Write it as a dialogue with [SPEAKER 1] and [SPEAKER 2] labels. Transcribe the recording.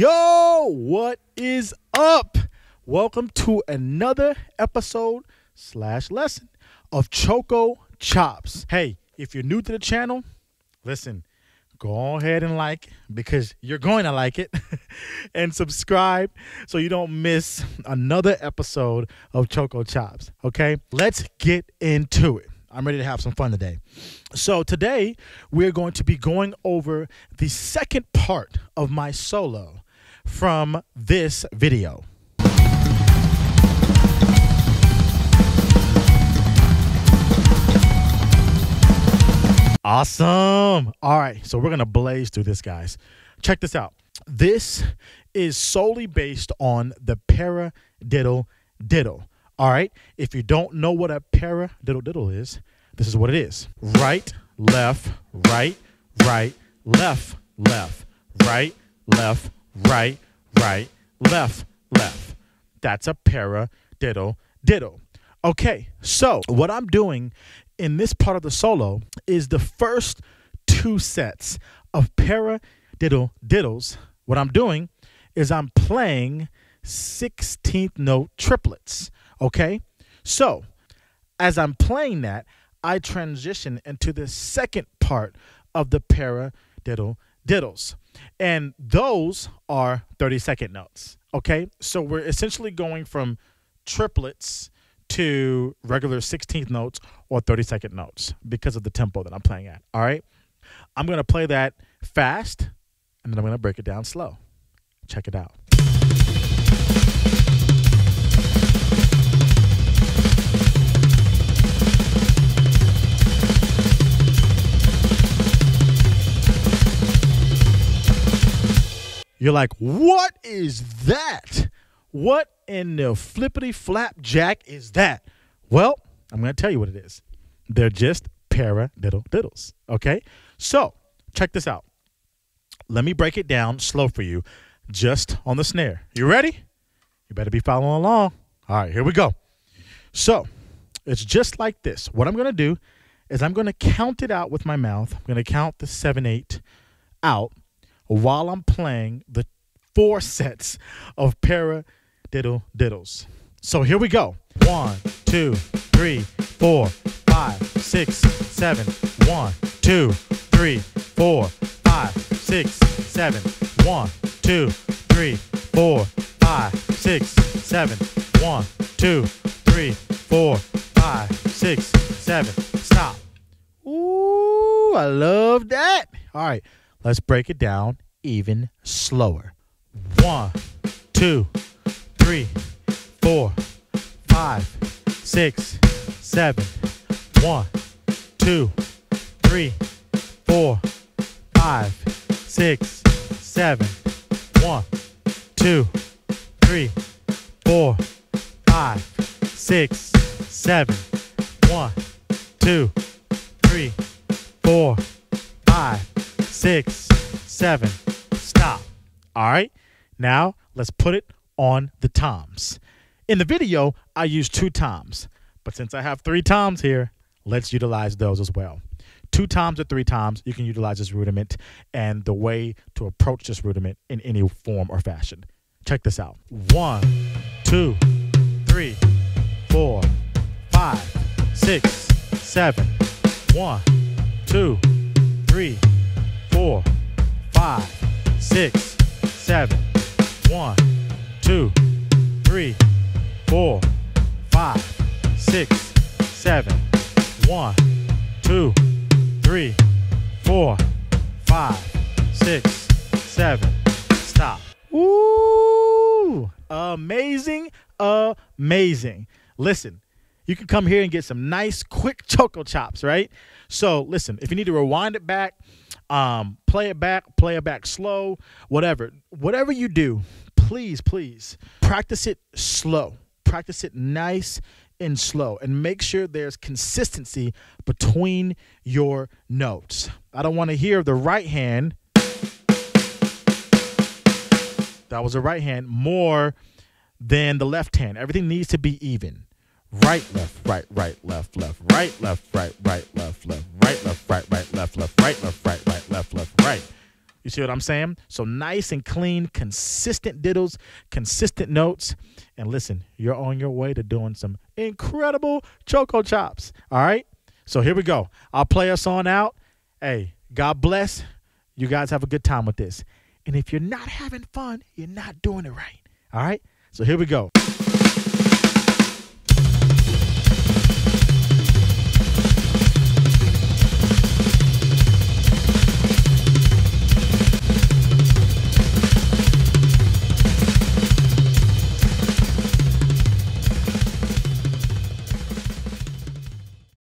[SPEAKER 1] Yo, what is up? Welcome to another episode slash lesson of Choco Chops. Hey, if you're new to the channel, listen, go ahead and like because you're going to like it and subscribe so you don't miss another episode of Choco Chops. Okay, let's get into it. I'm ready to have some fun today. So, today we're going to be going over the second part of my solo from this video. Awesome. All right, so we're going to blaze through this, guys. Check this out. This is solely based on the paradiddle diddle. Diddle. All right. If you don't know what a paradiddle diddle diddle is, this is what it is right, left, right, right, left, left, right, left, right, right, left, left. That's a para diddle. Diddle. Okay. So, what I'm doing in this part of the solo is the first two sets of para diddle diddles. What I'm doing is I'm playing 16th note triplets. Okay. So as I'm playing that, I transition into the second part of the paradiddle diddles. And those are 30 second notes. Okay. So we're essentially going from triplets to regular 16th notes or 30 second notes because of the tempo that I'm playing at. All right. I'm going to play that fast and then I'm going to break it down slow. Check it out. You're like, what is that? What in the flippity flapjack is that? Well, I'm going to tell you what it is. They're just paradiddle diddles. Okay? So, check this out. Let me break it down slow for you just on the snare. You ready? You better be following along. All right, here we go. So, it's just like this. What I'm going to do is I'm going to count it out with my mouth. I'm going to count the 7 8 out while I'm playing the four sets of paradiddle diddles. So here we go. One, two, three, four, five, six, seven. One, two, three, four, five, six, seven. One, two, three, four, five, six, seven. One, two, three, four, five, six, seven. Stop. Ooh, I love that. All right. Let's break it down even slower. One, two, three, four, five, six, seven. One, two, three, four, five, six, seven. One, two, three, four, five, six, seven. One, two, three, four, five, six, seven. Stop. All right. Now let's put it on the toms. In the video, I use two toms, but since I have three toms here, let's utilize those as well. Two toms or three toms, you can utilize this rudiment and the way to approach this rudiment in any form or fashion. Check this out. One, two, three, four, five, six, seven. One, two, three, four, five, six, seven. One, two, three, four, five, six, seven. One, two, three, four, five, six, seven. Stop. Ooh, amazing, amazing. Listen, you can come here and get some nice, quick choco chops, right? So, listen, if you need to rewind it back, um, play it back, play it back slow, whatever, whatever you do, please, please practice it slow. Practice it nice and slow and make sure there's consistency between your notes. I don't want to hear the right hand. That was the right hand more than the left hand. Everything needs to be even. Right, left, right, right, left, left, right, left, right, right, left, left, see what I'm saying? So nice and clean, consistent diddles, consistent notes. And listen, you're on your way to doing some incredible choco chops. All right? So here we go. I'll play us on out. Hey, God bless. You guys have a good time with this. And if you're not having fun, you're not doing it right. All right? So here we go.